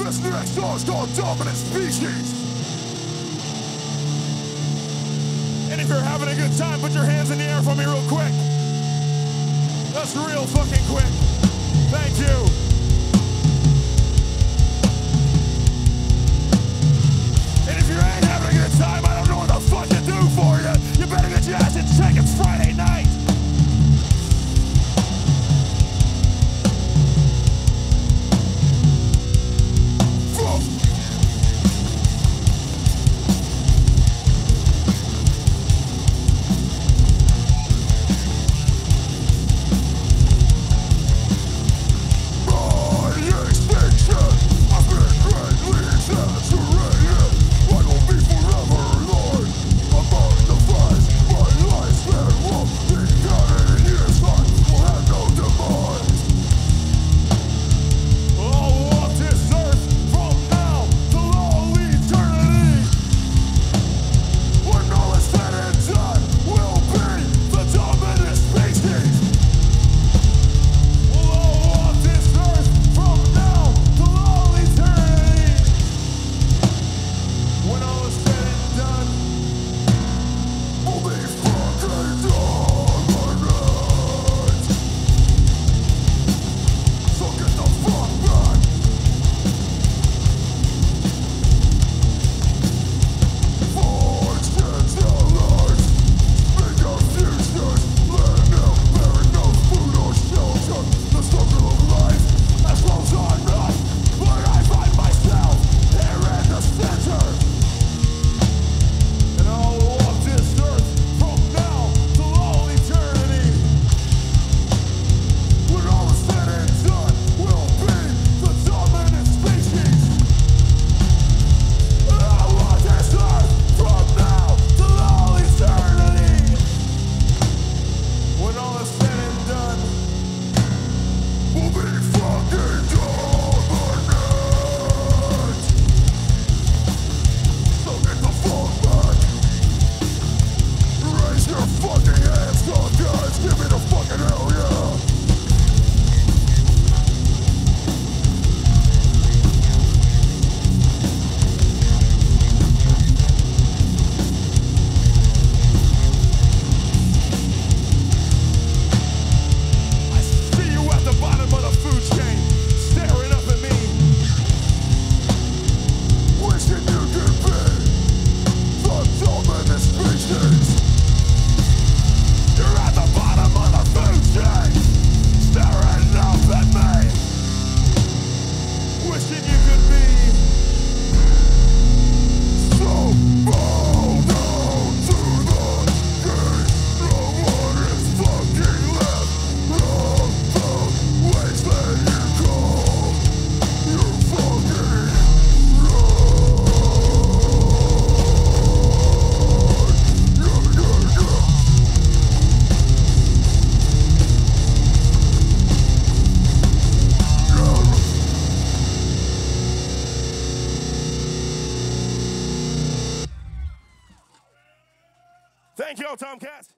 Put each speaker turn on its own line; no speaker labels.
This new exhaust called dominant species. And if you're having a good time, put your hands in the air for me real quick. That's real fucking quick. Thank y'all, Tomcats.